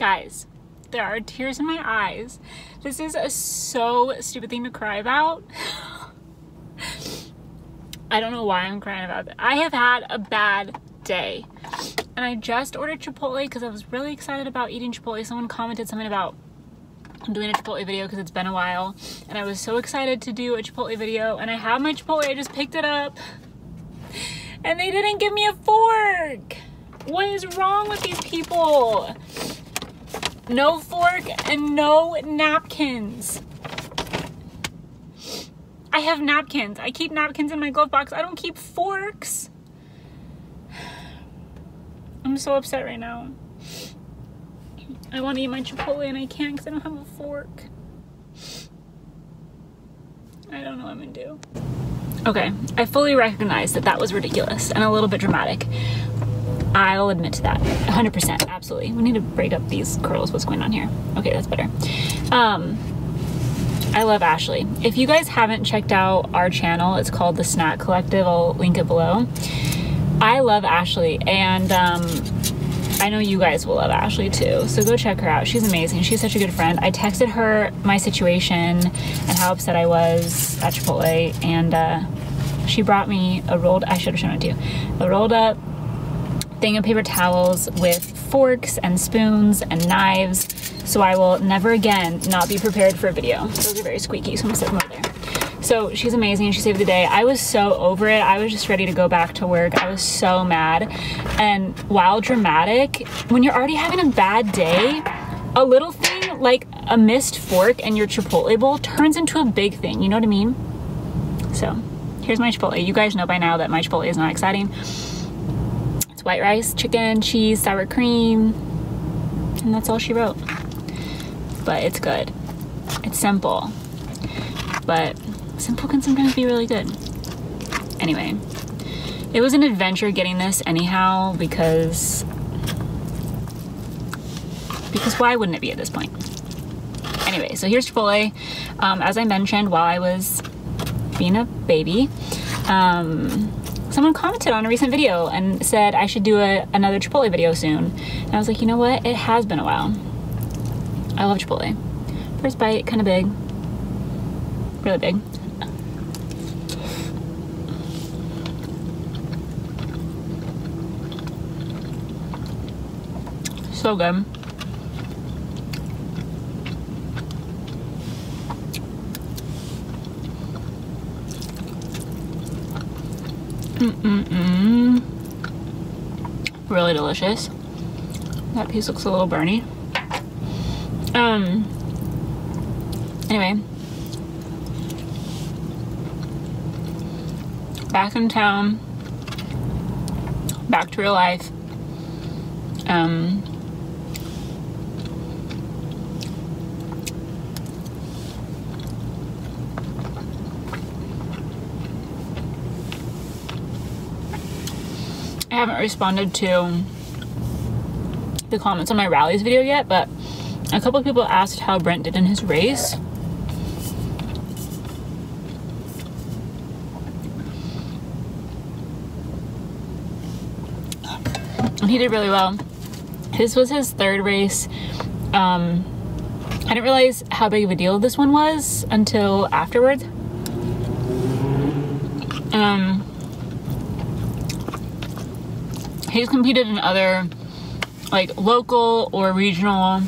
Guys, there are tears in my eyes. This is a so stupid thing to cry about. I don't know why I'm crying about it. I have had a bad day. And I just ordered Chipotle because I was really excited about eating Chipotle. Someone commented something about doing a Chipotle video because it's been a while. And I was so excited to do a Chipotle video. And I have my Chipotle, I just picked it up. And they didn't give me a fork. What is wrong with these people? No fork and no napkins. I have napkins. I keep napkins in my glove box. I don't keep forks. I'm so upset right now. I want to eat my Chipotle and I can't because I don't have a fork. I don't know what I'm gonna do. Okay, I fully recognize that that was ridiculous and a little bit dramatic. I'll admit to that, 100%, absolutely. We need to break up these curls, what's going on here? Okay, that's better. Um, I love Ashley. If you guys haven't checked out our channel, it's called The Snack Collective, I'll link it below. I love Ashley and um, I know you guys will love Ashley too. So go check her out. She's amazing. She's such a good friend. I texted her my situation and how upset I was at Chipotle and uh, she brought me a rolled, I should have shown it to you, a rolled up thing of paper towels with forks and spoons and knives. So I will never again not be prepared for a video. Those are very squeaky, so I'm gonna set them over there. So she's amazing. She saved the day. I was so over it. I was just ready to go back to work. I was so mad. And while dramatic, when you're already having a bad day, a little thing like a missed fork in your Chipotle bowl turns into a big thing. You know what I mean? So here's my Chipotle. You guys know by now that my Chipotle is not exciting. It's white rice, chicken, cheese, sour cream, and that's all she wrote. But it's good. It's simple. But simple can sometimes be really good. Anyway, it was an adventure getting this anyhow because because why wouldn't it be at this point? Anyway, so here's Chipotle. Um, as I mentioned while I was being a baby, um, someone commented on a recent video and said I should do a, another Chipotle video soon. And I was like, you know what? It has been a while. I love Chipotle. First bite, kind of big. Really big. So good. Mm-mm-mm. Really delicious. That piece looks a little burny. Um, anyway. Back in town. Back to real life. Um, I haven't responded to the comments on my rallies video yet, but a couple people asked how Brent did in his race. He did really well. This was his third race. Um, I didn't realize how big of a deal this one was until afterwards. Um, he's competed in other like local or regional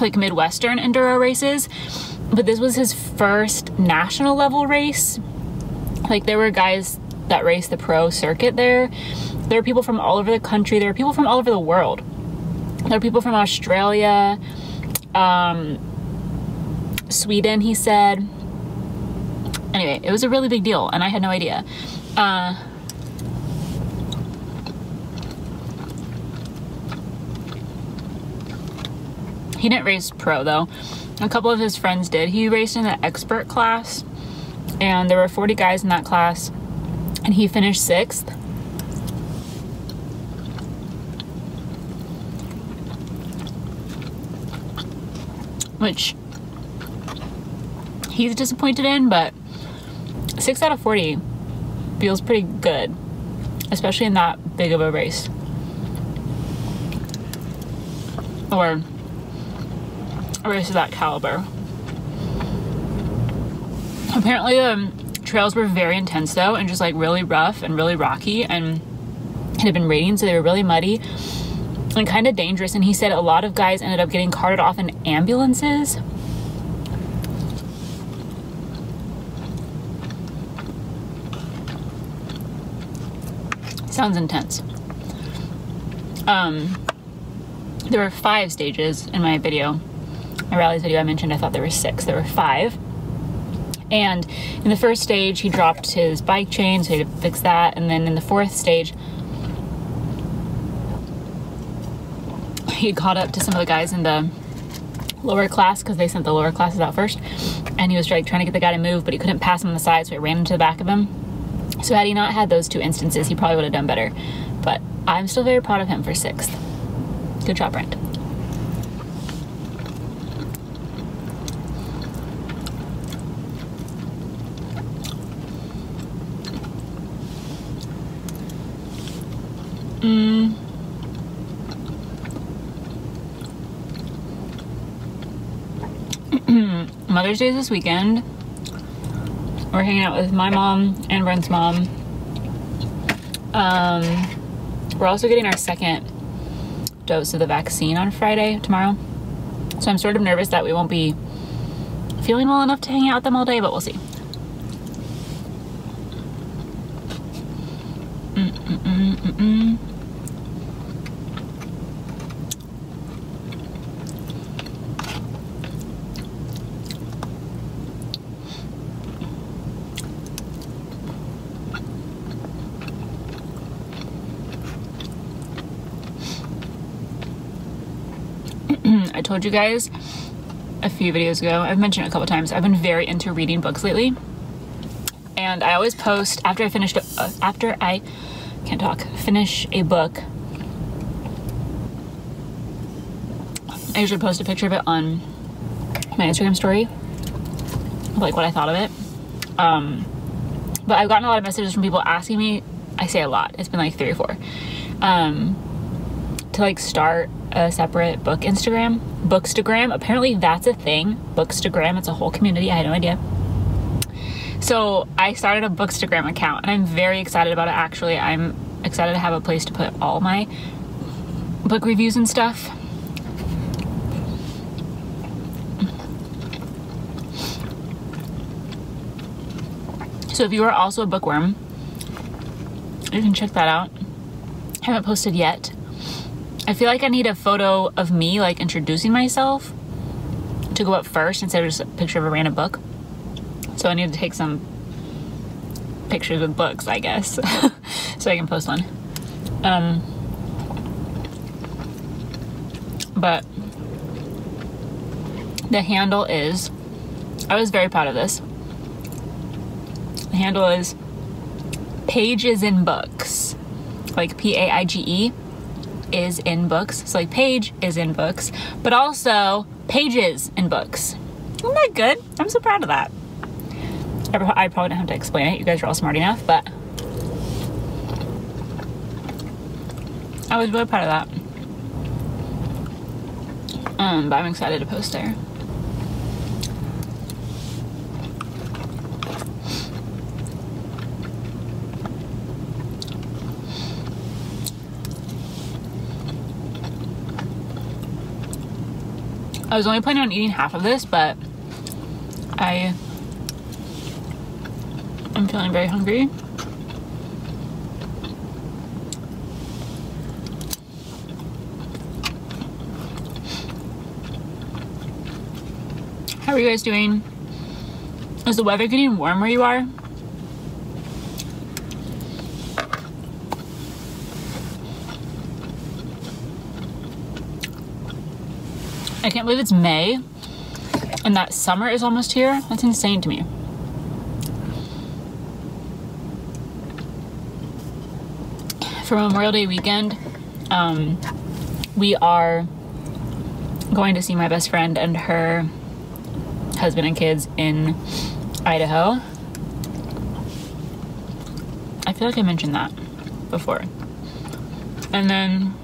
like midwestern enduro races. But this was his first national level race. Like there were guys that raced the pro circuit there. There are people from all over the country. There are people from all over the world. There are people from australia um, sweden he said. Anyway it was a really big deal and i had no idea. Uh, He didn't race pro though. A couple of his friends did. He raced in the expert class and there were 40 guys in that class and he finished sixth. Which he's disappointed in, but six out of 40 feels pretty good, especially in that big of a race. or of that caliber. Apparently, the um, trails were very intense though, and just like really rough and really rocky, and it had been raining, so they were really muddy and kind of dangerous. And he said a lot of guys ended up getting carted off in ambulances. Sounds intense. Um, there were five stages in my video. My rallies video I mentioned, I thought there were six. There were five. And in the first stage, he dropped his bike chain, so he had to fix that. And then in the fourth stage, he caught up to some of the guys in the lower class because they sent the lower classes out first. And he was like trying to get the guy to move, but he couldn't pass him on the side, so he ran into the back of him. So had he not had those two instances, he probably would have done better. But I'm still very proud of him for sixth. Good job, Brent. Mm. Mother's Day is this weekend. We're hanging out with my mom and Brent's mom. Um, we're also getting our second dose of the vaccine on Friday, tomorrow. So I'm sort of nervous that we won't be feeling well enough to hang out with them all day, but we'll see. Mm -mm -mm I told you guys a few videos ago, I've mentioned a couple times, I've been very into reading books lately. And I always post after I finished, uh, after I can't talk, finish a book. I usually post a picture of it on my Instagram story, like what I thought of it. Um, but I've gotten a lot of messages from people asking me, I say a lot, it's been like three or four, um, to like start a separate book Instagram. Bookstagram. Apparently that's a thing. Bookstagram. It's a whole community. I had no idea. So I started a Bookstagram account and I'm very excited about it actually. I'm excited to have a place to put all my book reviews and stuff. So if you are also a bookworm, you can check that out. I haven't posted yet, I feel like I need a photo of me like introducing myself to go up first instead of just a picture of a random book. So I need to take some pictures with books, I guess, so I can post one. Um, but the handle is, I was very proud of this. The handle is Pages in Books, like P A I G E is in books. So like page is in books, but also pages in books. Isn't that good? I'm so proud of that. I probably don't have to explain it. You guys are all smart enough, but I was really proud of that. Um, but I'm excited to post there. I was only planning on eating half of this, but I am feeling very hungry. How are you guys doing? Is the weather getting warm where you are? I can't believe it's May and that summer is almost here. That's insane to me. For Memorial Day weekend, um, we are going to see my best friend and her husband and kids in Idaho. I feel like I mentioned that before. And then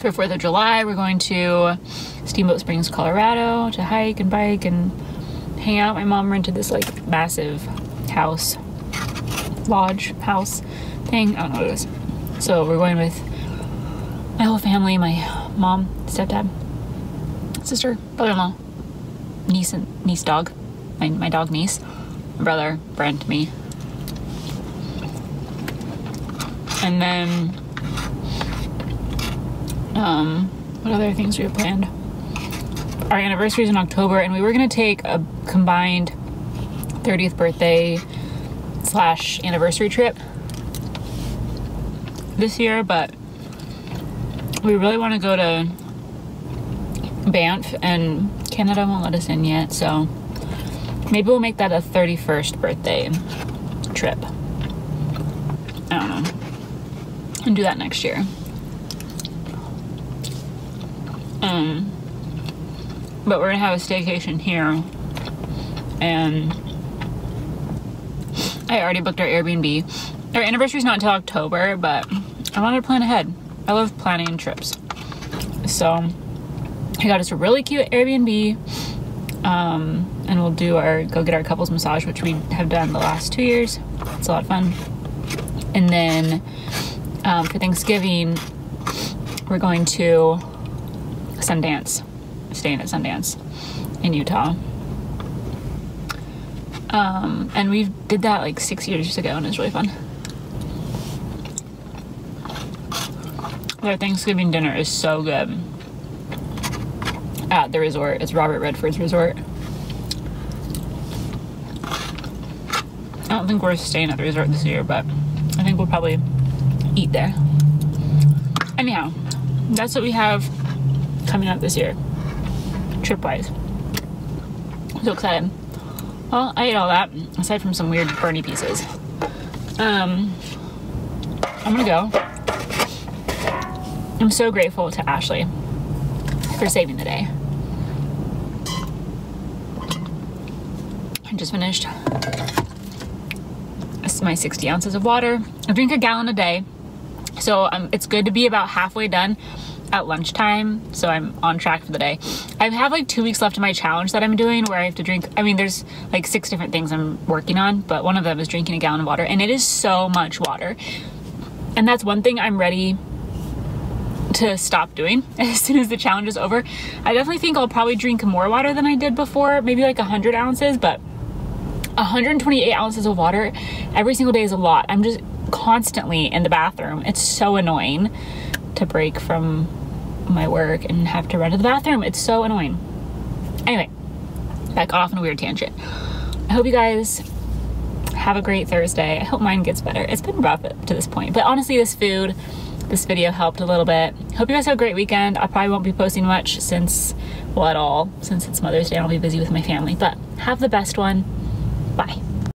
for 4th of July, we're going to Steamboat Springs, Colorado to hike and bike and hang out. My mom rented this like massive house, lodge house thing. I don't know what it is. So we're going with my whole family, my mom, stepdad, sister, brother-in-law, niece and niece dog, my, my dog niece, my brother, Brent, me. And then, um, what other things we have planned? Our anniversary is in October, and we were gonna take a combined 30th birthday slash anniversary trip this year, but we really want to go to Banff, and Canada won't let us in yet, so maybe we'll make that a 31st birthday trip. I don't know. And do that next year. Um, but we're gonna have a staycation here, and I already booked our Airbnb. Our anniversary's not until October, but I wanted to plan ahead. I love planning trips. So I got us a really cute Airbnb. Um, and we'll do our go get our couples massage, which we have done the last two years. It's a lot of fun. And then um, for Thanksgiving, we're going to Sundance, staying at Sundance in Utah. Um, and we did that like six years ago, and it was really fun. Their Thanksgiving dinner is so good at the resort. It's Robert Redford's resort. I don't think we're staying at the resort this year, but I think we'll probably eat there. Anyhow, that's what we have coming up this year, trip wise. So excited. Well, I ate all that, aside from some weird burny pieces. Um, I'm gonna go. I'm so grateful to Ashley for saving the day. I just finished my 60 ounces of water. I drink a gallon a day, so um, it's good to be about halfway done at lunchtime, so I'm on track for the day. I have like two weeks left of my challenge that I'm doing where I have to drink, I mean, there's like six different things I'm working on, but one of them is drinking a gallon of water, and it is so much water. And that's one thing I'm ready to stop doing as soon as the challenge is over. I definitely think I'll probably drink more water than I did before, maybe like 100 ounces, but 128 ounces of water every single day is a lot. I'm just constantly in the bathroom. It's so annoying to break from my work and have to run to the bathroom. It's so annoying. Anyway, back off on a weird tangent. I hope you guys have a great Thursday. I hope mine gets better. It's been rough to this point, but honestly, this food this video helped a little bit. Hope you guys have a great weekend. I probably won't be posting much since, well, at all, since it's Mother's Day. I'll be busy with my family, but have the best one. Bye.